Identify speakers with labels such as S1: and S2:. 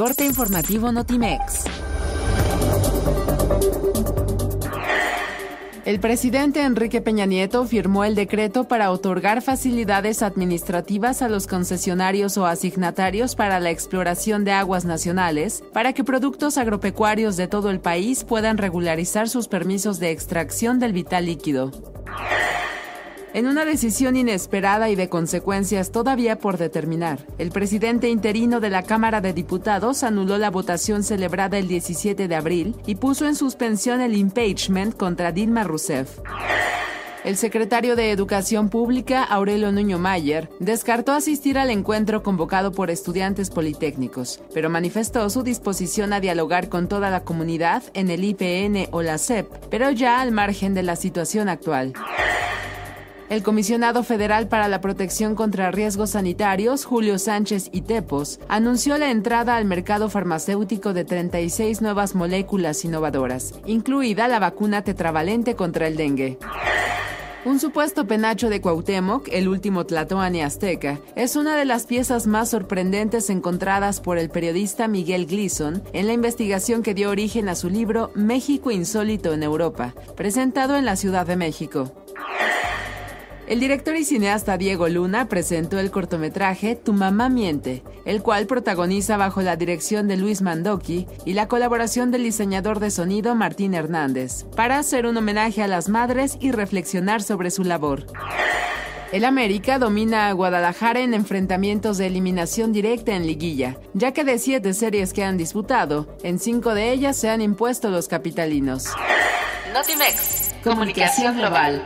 S1: corte informativo Notimex. El presidente Enrique Peña Nieto firmó el decreto para otorgar facilidades administrativas a los concesionarios o asignatarios para la exploración de aguas nacionales, para que productos agropecuarios de todo el país puedan regularizar sus permisos de extracción del vital líquido. En una decisión inesperada y de consecuencias todavía por determinar, el presidente interino de la Cámara de Diputados anuló la votación celebrada el 17 de abril y puso en suspensión el impeachment contra Dilma Rousseff. El secretario de Educación Pública, Aurelio Nuño Mayer, descartó asistir al encuentro convocado por estudiantes politécnicos, pero manifestó su disposición a dialogar con toda la comunidad en el IPN o la SEP, pero ya al margen de la situación actual. El comisionado federal para la protección contra riesgos sanitarios, Julio Sánchez y Tepos, anunció la entrada al mercado farmacéutico de 36 nuevas moléculas innovadoras, incluida la vacuna tetravalente contra el dengue. Un supuesto penacho de Cuauhtémoc, el último Tlatoani azteca, es una de las piezas más sorprendentes encontradas por el periodista Miguel Gleason en la investigación que dio origen a su libro México Insólito en Europa, presentado en la Ciudad de México. El director y cineasta Diego Luna presentó el cortometraje Tu mamá miente, el cual protagoniza bajo la dirección de Luis Mandoki y la colaboración del diseñador de sonido Martín Hernández, para hacer un homenaje a las madres y reflexionar sobre su labor. El América domina a Guadalajara en enfrentamientos de eliminación directa en liguilla, ya que de siete series que han disputado, en cinco de ellas se han impuesto los capitalinos.
S2: Notimex, comunicación global.